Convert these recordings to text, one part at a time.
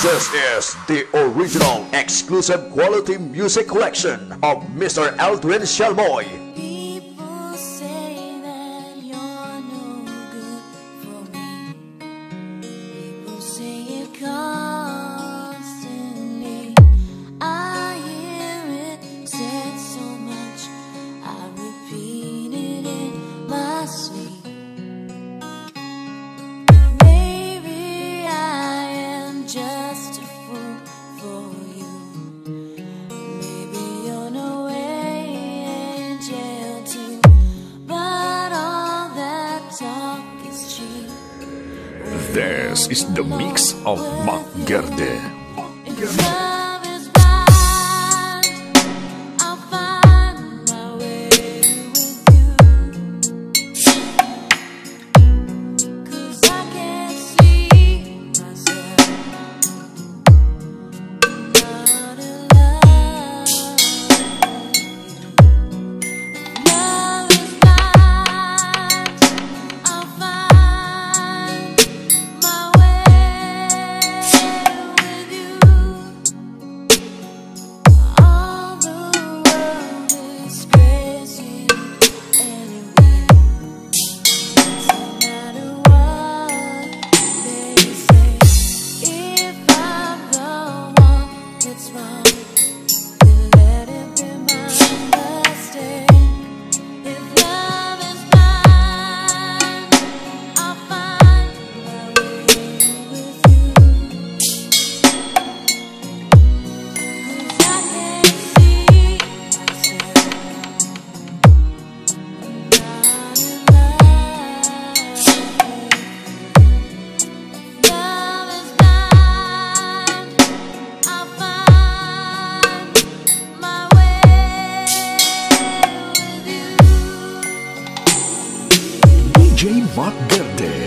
This is the original exclusive quality music collection of Mr. Aldwin Sialmoy. of Mak Gerde. Jay Mak Gerde.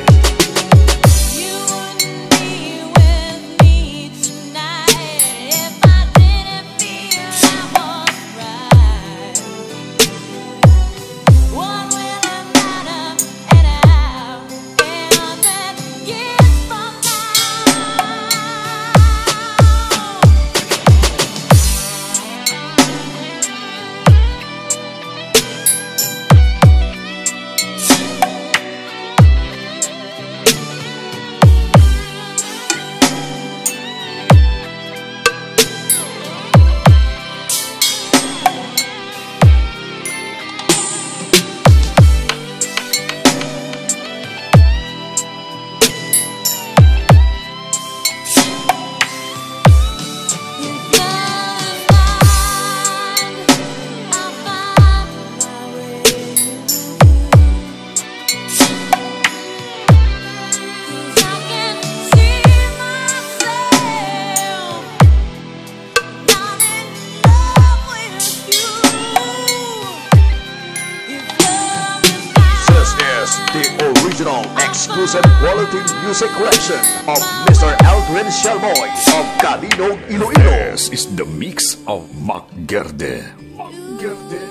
of Mak Gerde. Makgerde.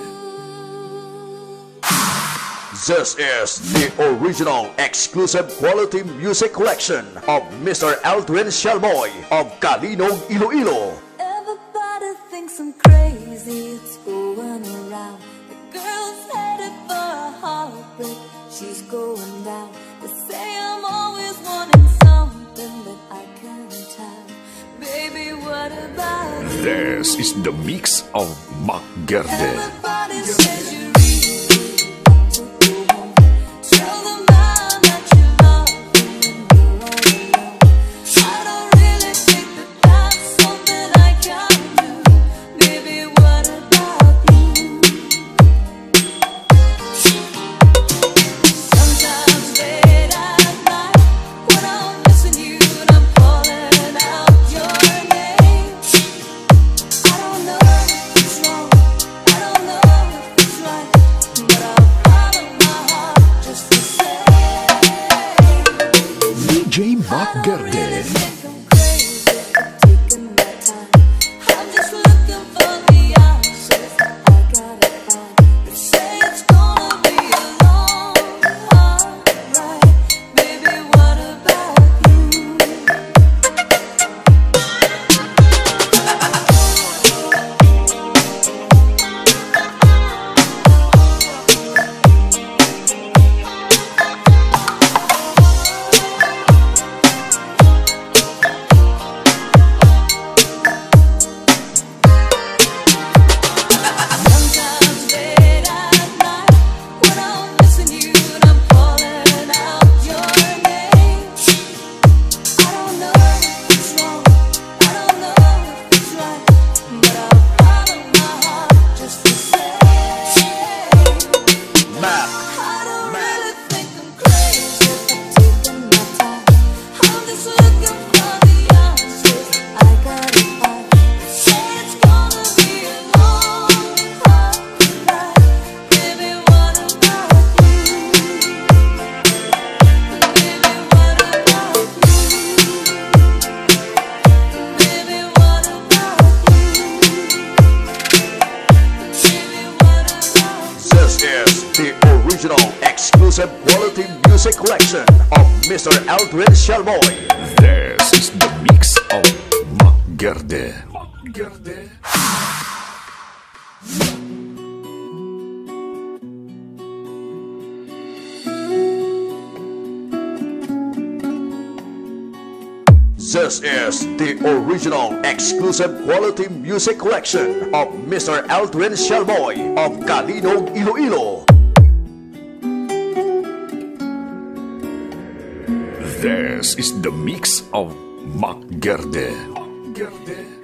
This is the original exclusive quality music collection of Mr. Aldwin Sialmoy of Calinog Iloilo. Everybody thinks I'm crazy, it's going around. The girl's headed for a heartbreak, she's going down. They say I'm always wanting something that I can't tell. Baby, this is the mix of Mak Gerde. This is the mix of Mak Gerde. Magerde. This is the original exclusive quality music collection of Mr. Aldwin Sialmoy of Calinog Iloilo. This is the mix of Mak Gerde.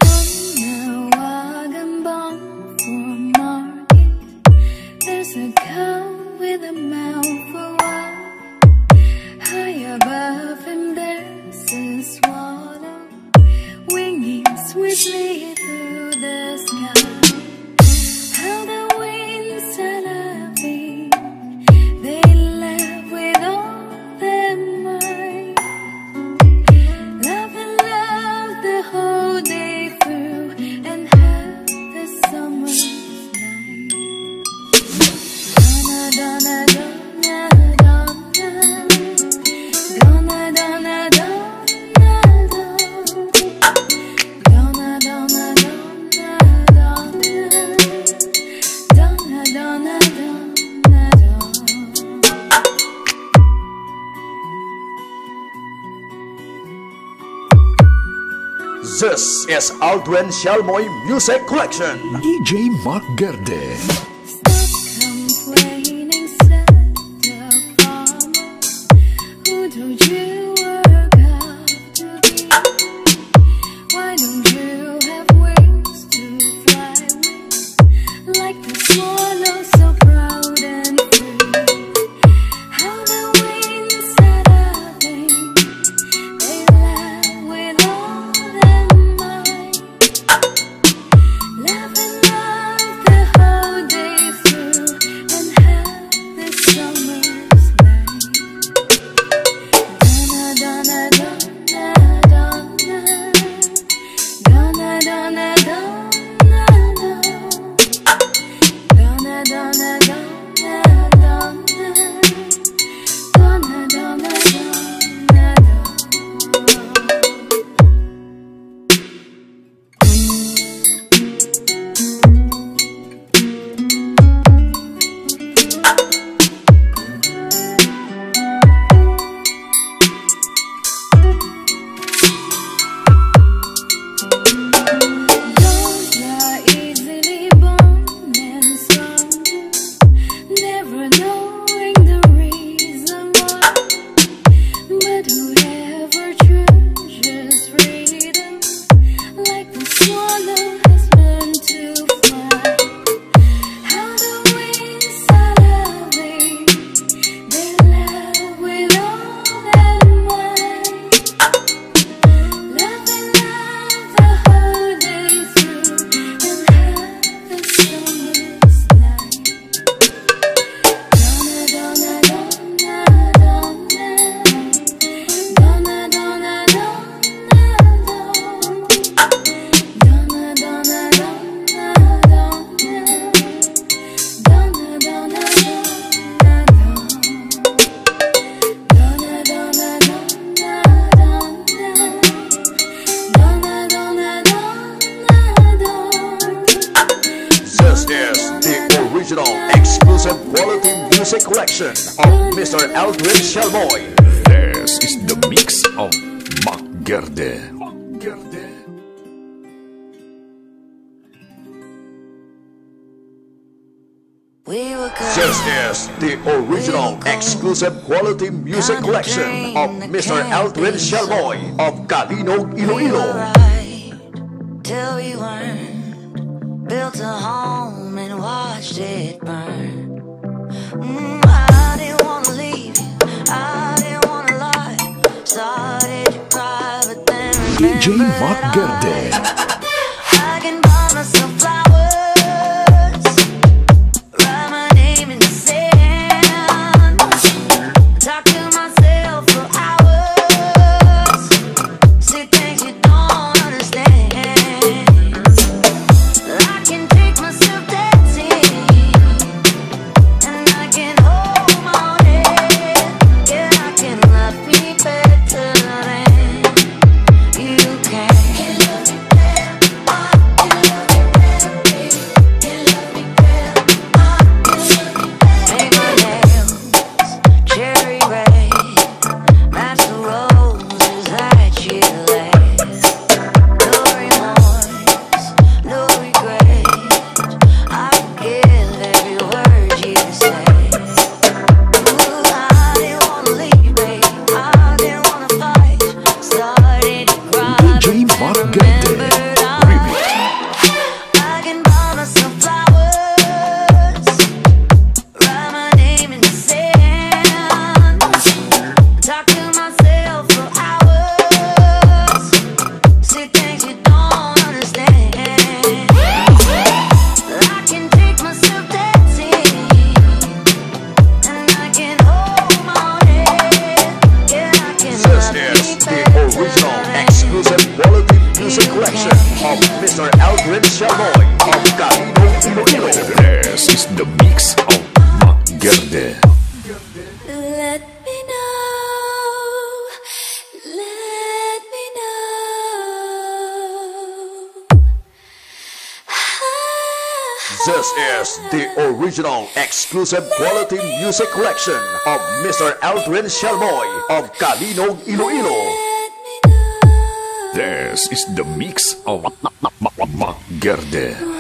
Yes, Aldwin Sialmoy Music Collection. DJ Mak Gerde. music collection of Mr. Elton Sialmoy of Calinog, Iloilo. Right, till we weren't built a home and watched it burn. Mm, I didn't wanna leave. I didn't wanna lie. Started to cry, but then DJ Mak Gerdes. This is the original exclusive quality music collection of Mr. Aldrin Shelboy of Kalinog, Iloilo. This is the mix of Gerde.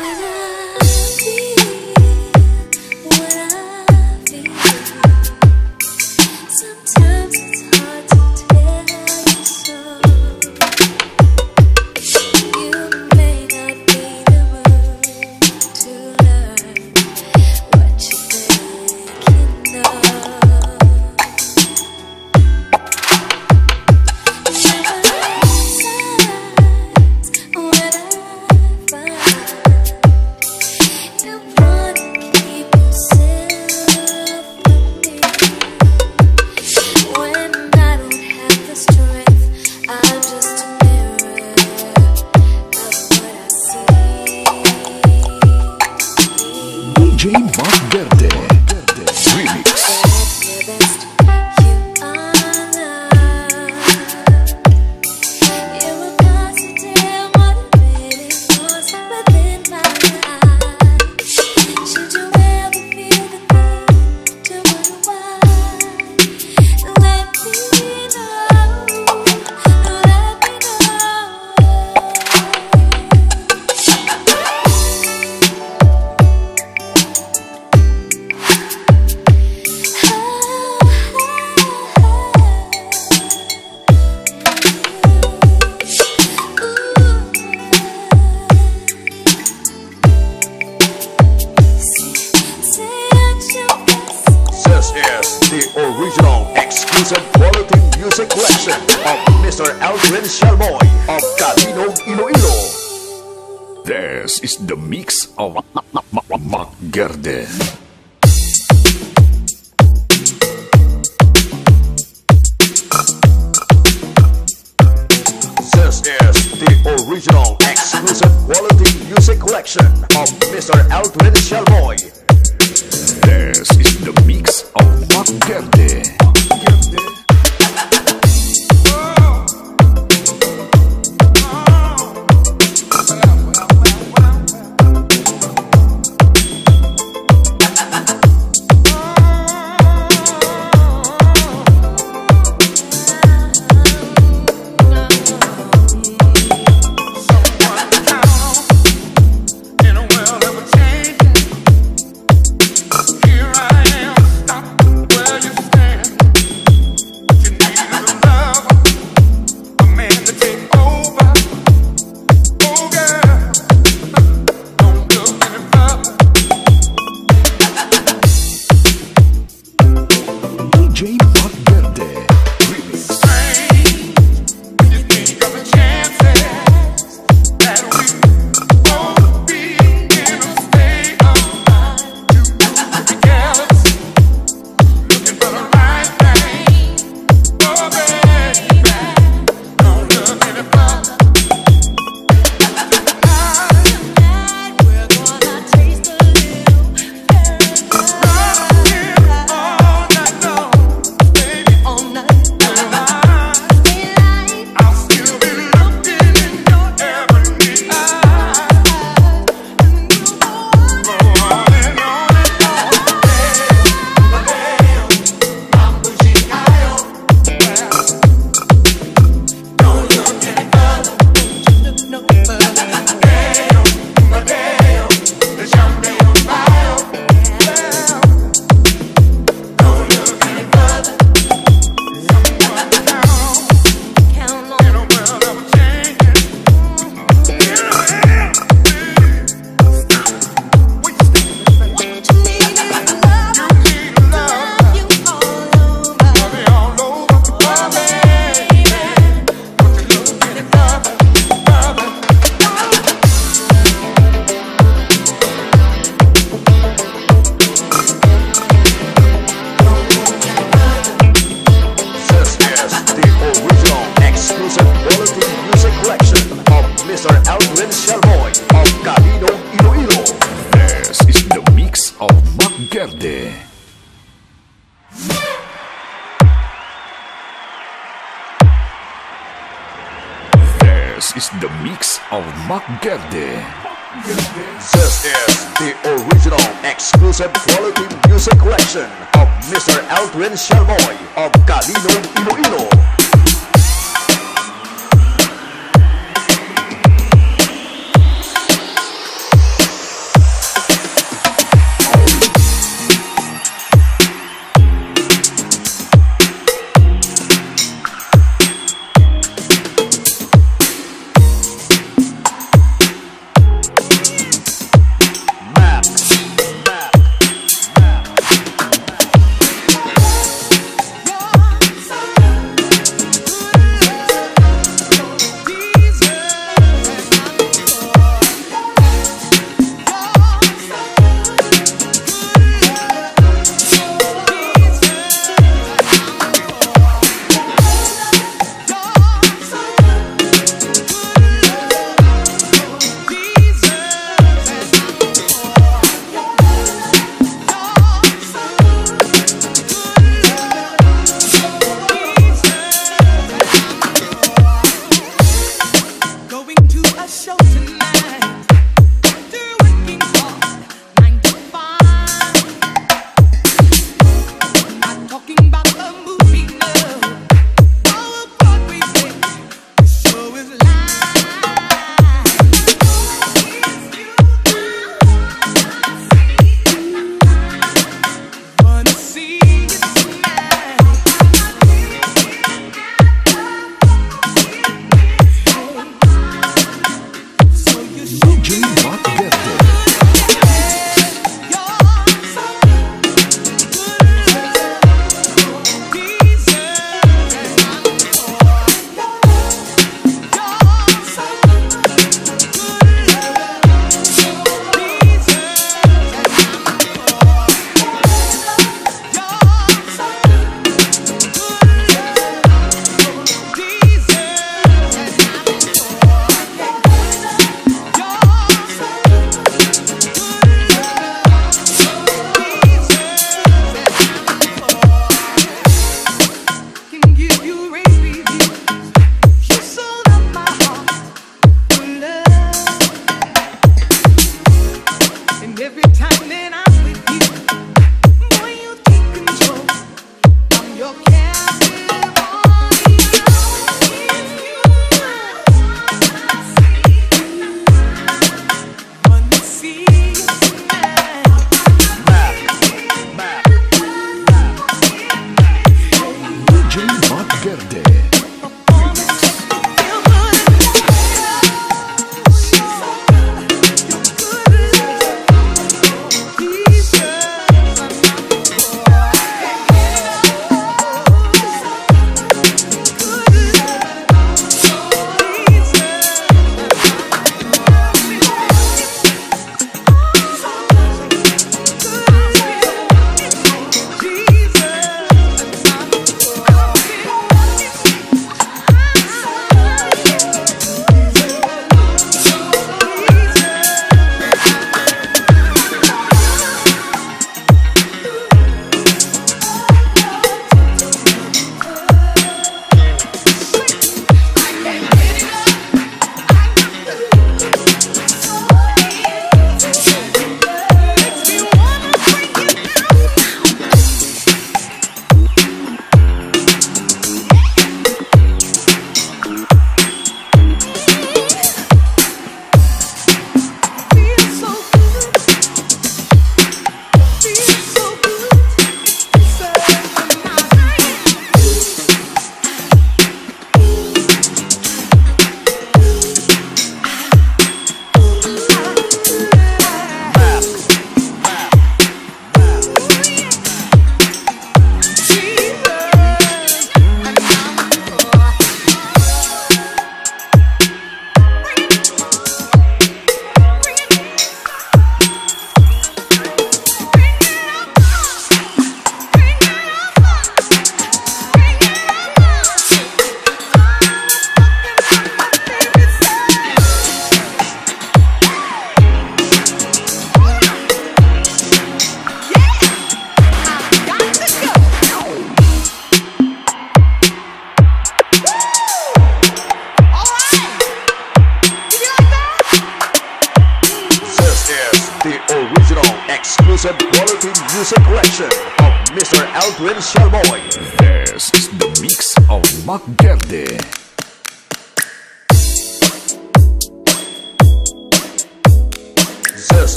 original, exclusive quality music collection of Mr. Alfred Sialmoy. This is the mix of Mak Gerde.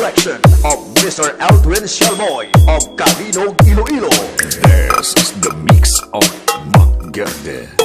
direction of Mr. Aldrin Shalboy of Cavino Iloilo. This is the mix of Magerde.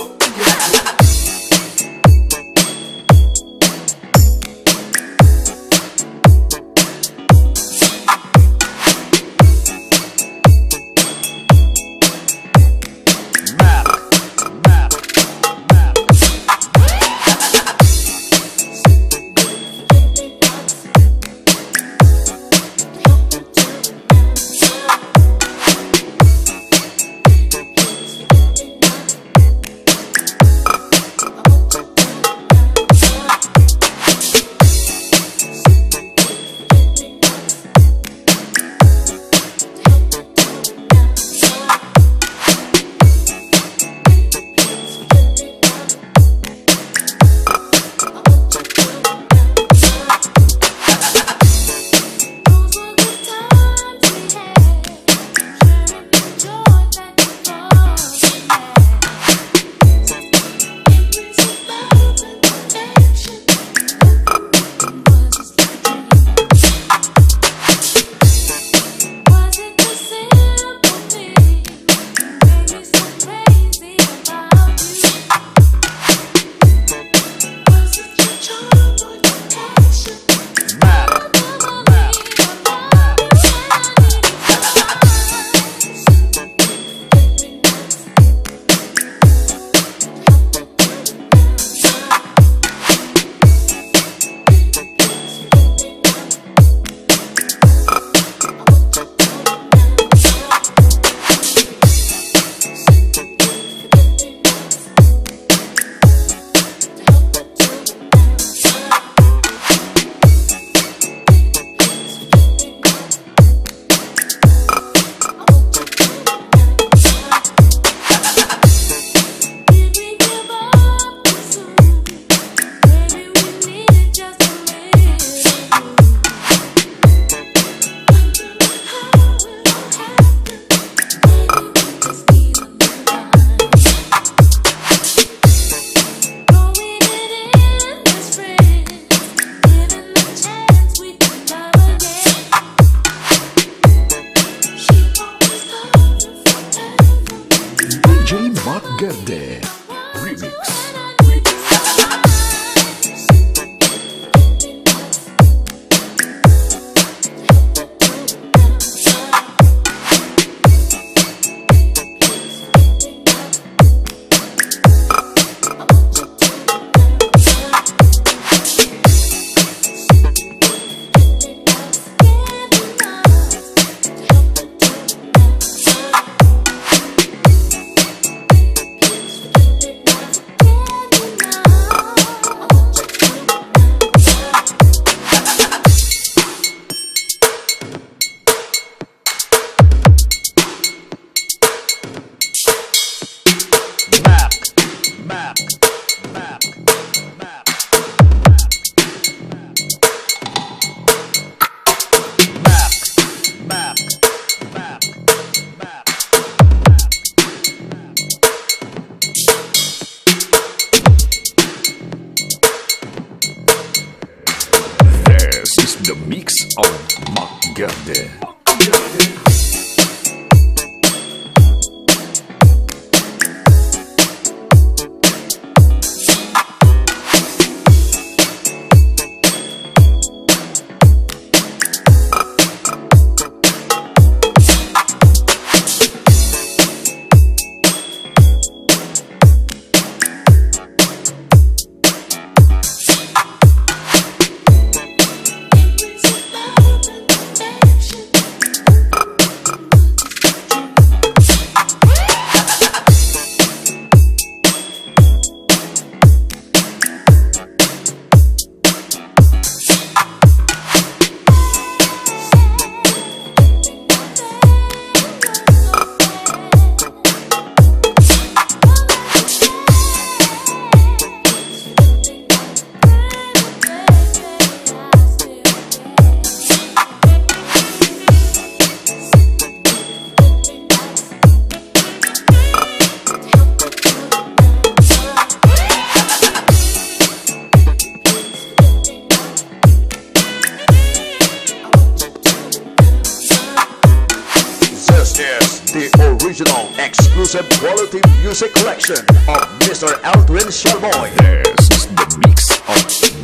production of Mr. Aldwin Sialmoy. This is the mix of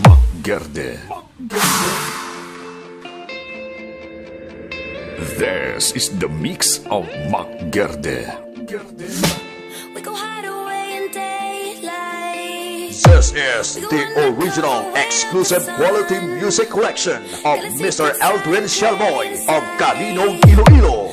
Mak Gerde. This is the mix of Mak Gerde. We go hide away in daylight. This is the original exclusive quality music collection of Mr. Aldwin Sialmoy of Calinog Iloilo.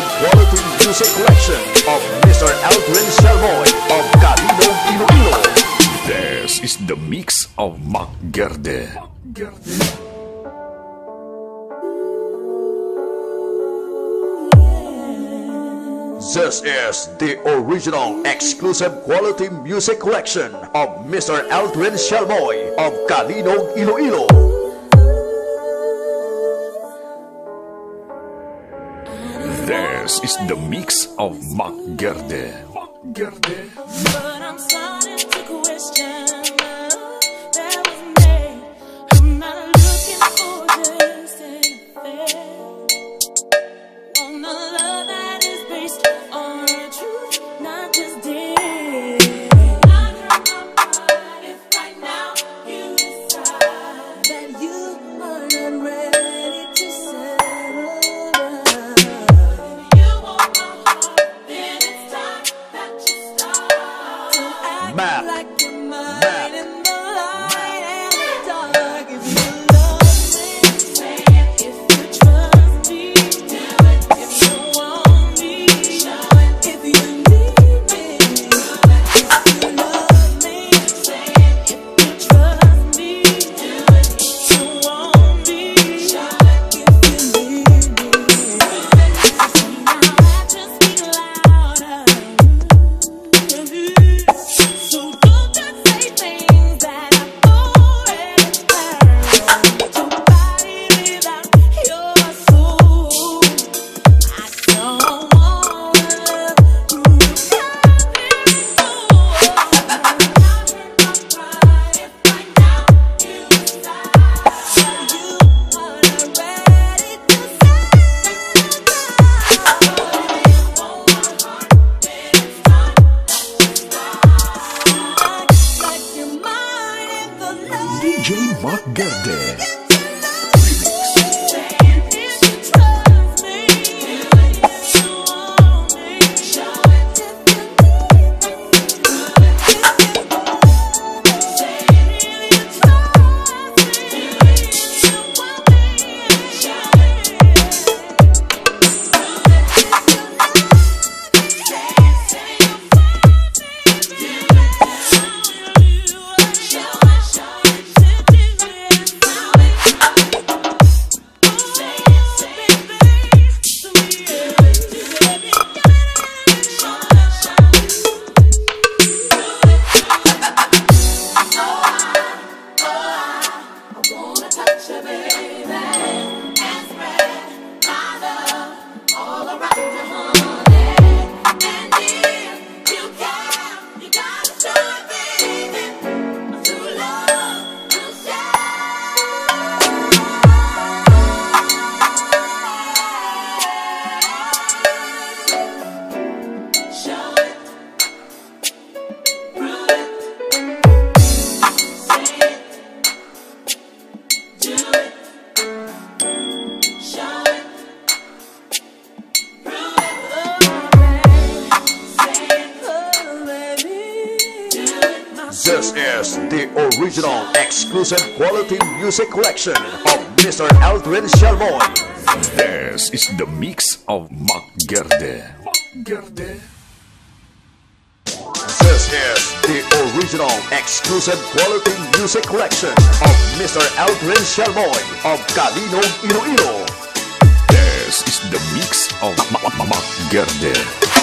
quality music collection of Mr. Sialmoy of Calinog This is the mix of Mak Gerde. This is the original exclusive quality music collection of Mr. Aldwin Sialmoy of Calinog, Iloilo. This is the mix of Mak Gerde. Mak Gerde. This is the mix of Mak Gerde. This is the original exclusive quality music collection of Mr. Aldwin Sialmoy of Calinog Iloilo. This is the mix of Mak Gerde.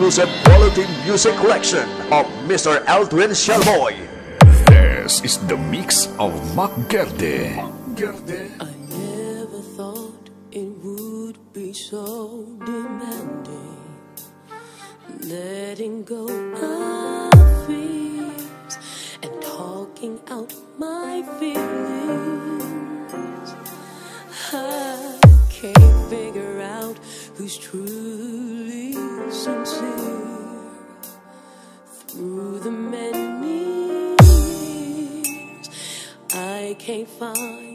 exclusive quality music collection of Mr. Aldwin Sialmoy. This is the mix of Mak Gerde. I never thought it would be so demanding. Letting go of fears and talking out my feelings. I can't figure out who's true. fine.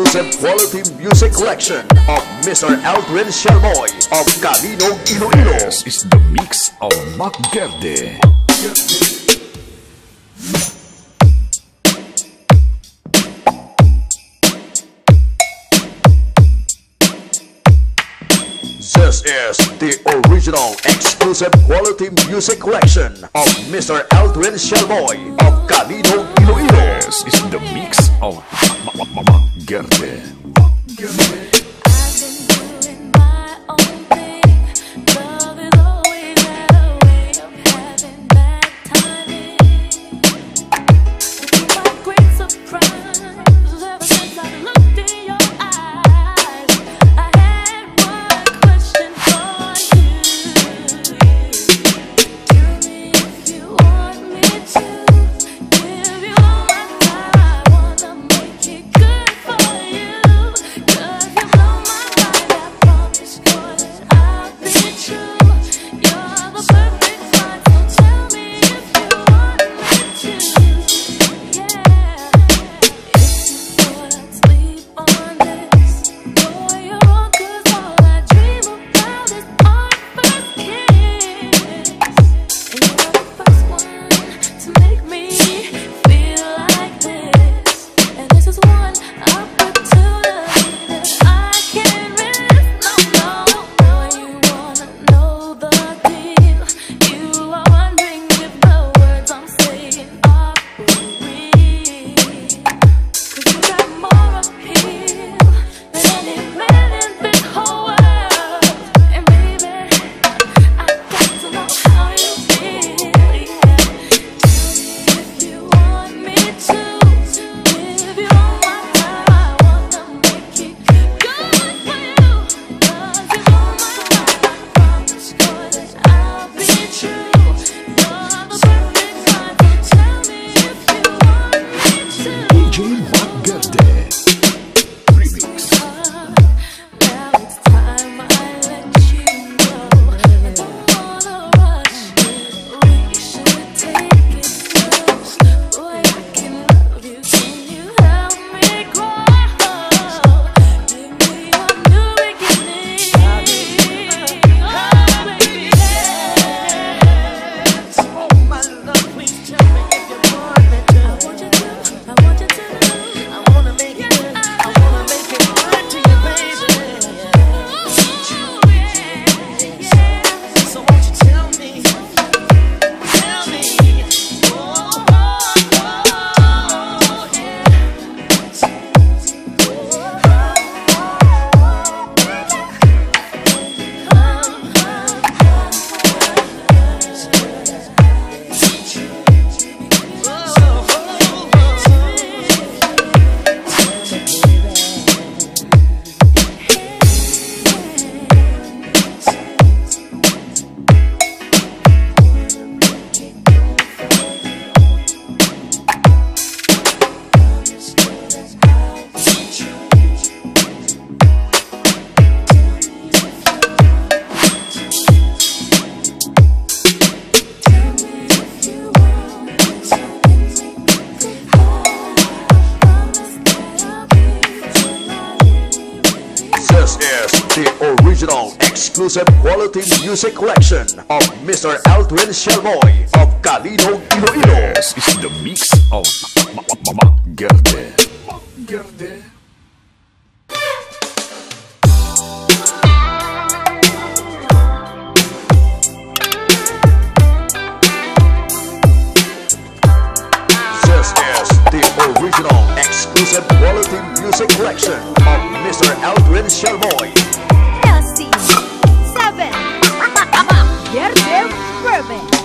exclusive quality music collection of Mr. Aldwin Sialmoy of Calinog Iloilo. Is the mix of Mak Gerde. This is the original exclusive quality music collection of Mr. Aldwin Sialmoy of Calinog this is the mix of Gerbe. Gerde. music collection of Mr. Aldwin Sialmoy of Calinog Iloilo. This is the mix of Mama Gerde. Gerde. original exclusive quality music collection of Mr. Aldwin Sialmoy. Viernes Jueves.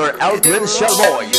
Mr. Aldwin Sialmoy.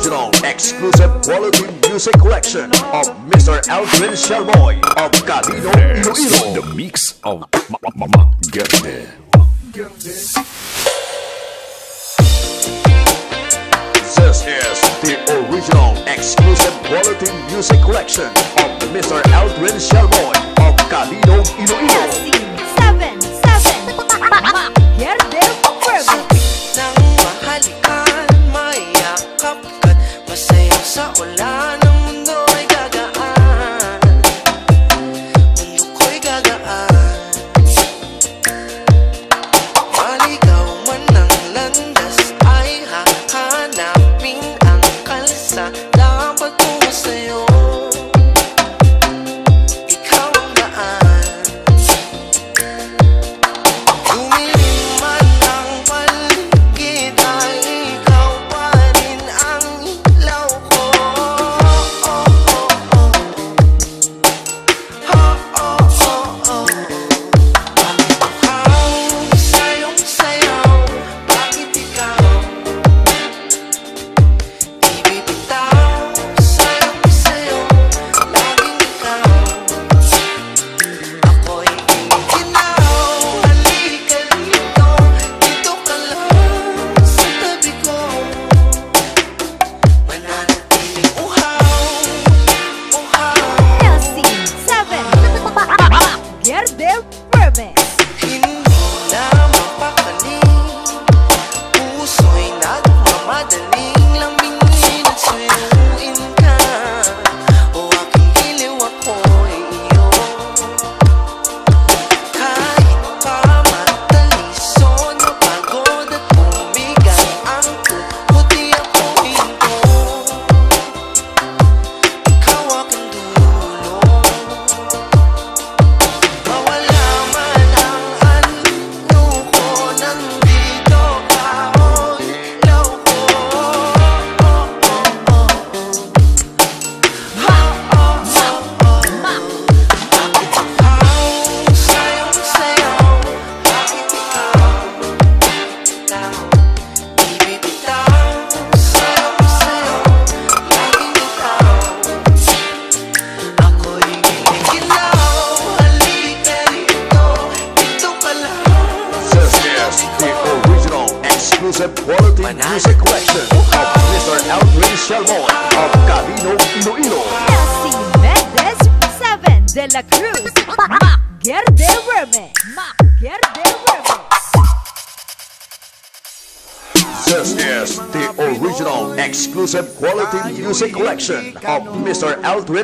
original exclusive quality music collection of Mr. Aldwin Sialmoy of Calinog Ilo Ilo. The mix of Mama Gerde. This is the original exclusive quality music collection of Mr. Aldwin Sialmoy of Calinog Ilo Ilo. Seven, seven, Mama Gerde forever. sa ulan ng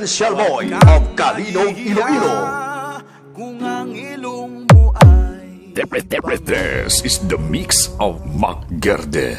Essential Boy of Calinong Iloilo. Kung ang ilong mo ay... This is the mix of Mac Gerde.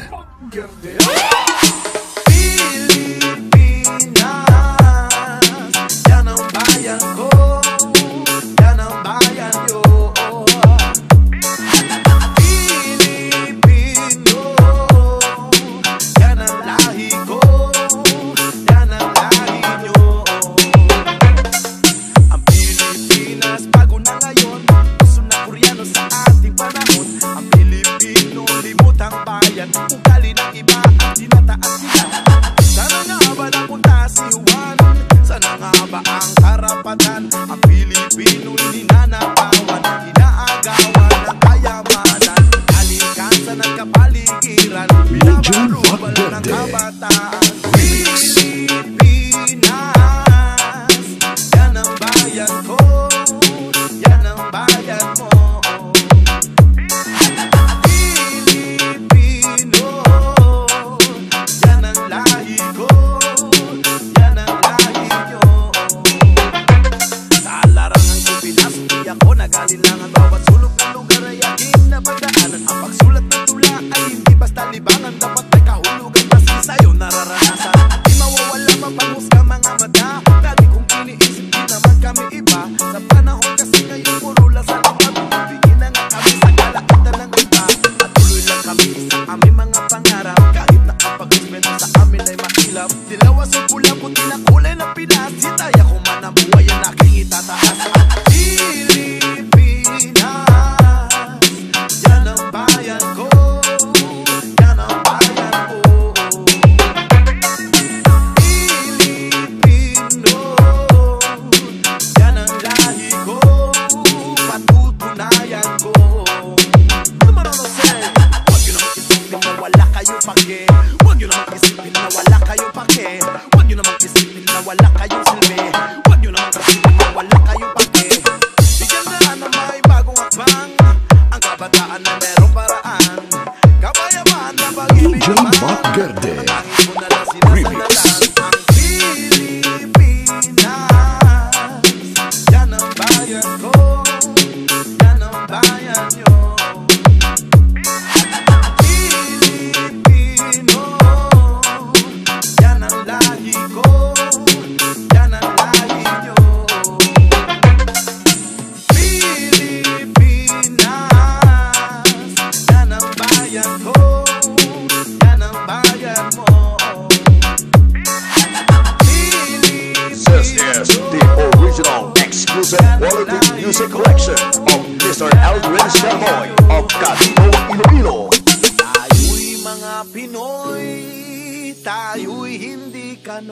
ka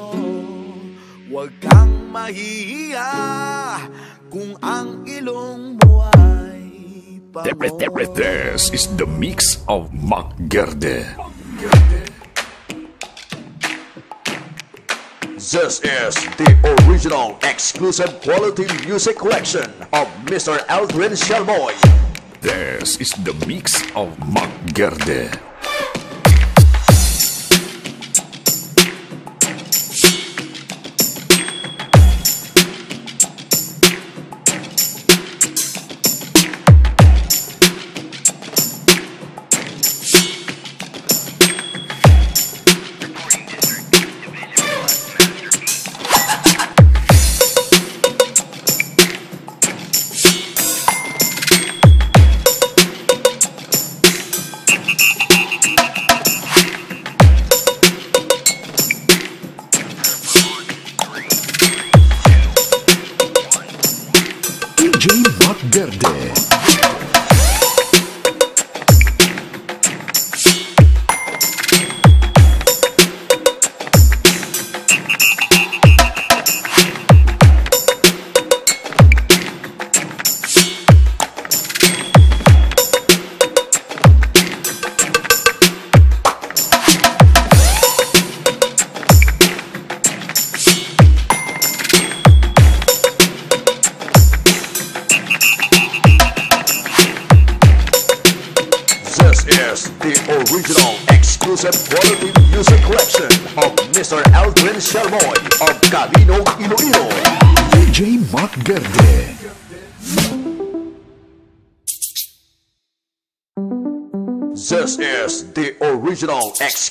Huwag kang mahihiya Kung ang ilong mo ay This is the mix of Mak Gerde This is the original exclusive quality music collection of Mr. Aldwin Sialmoy. This is the mix of Mak Gerde.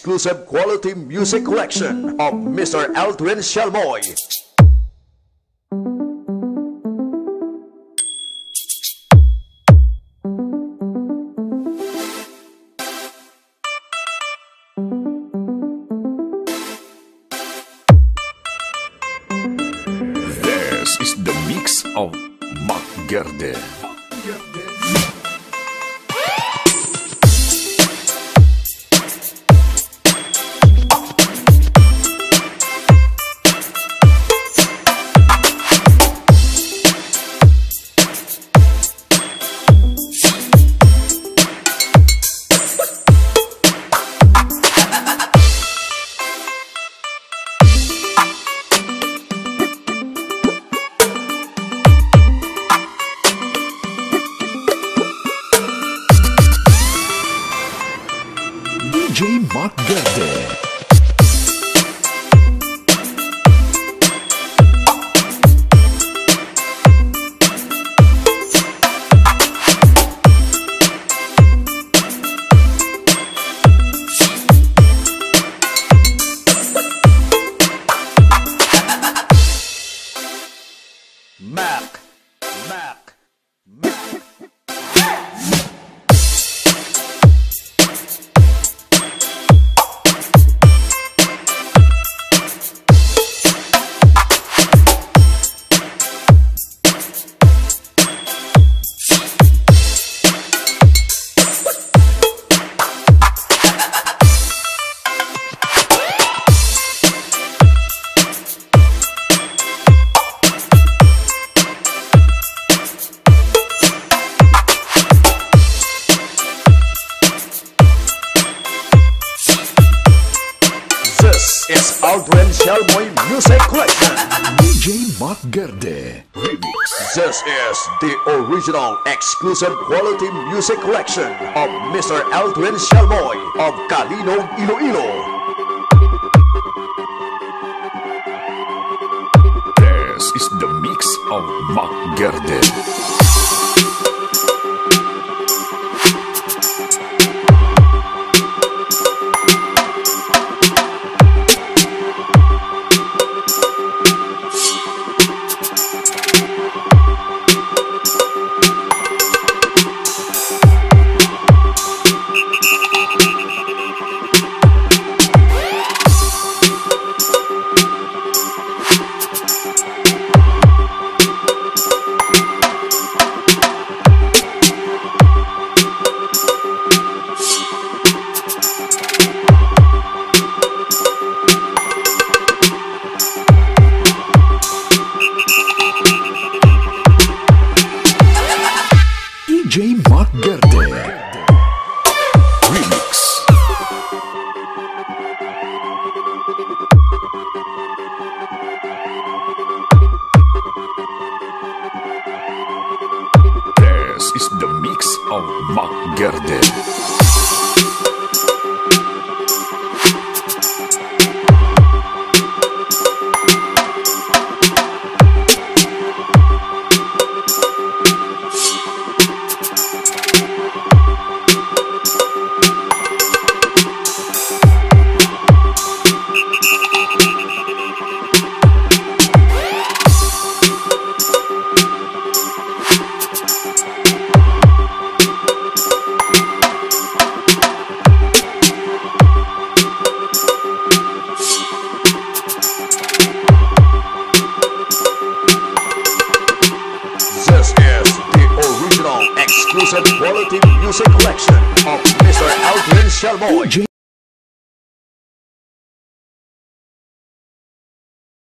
exclusive quality music collection of Mr. Aldrin Shalmoy. original exclusive quality music collection of Mr. Aldwin Sialmoy of Calinog Iloilo. This is the mix of Mak Gerde.